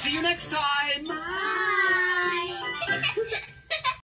See you next time.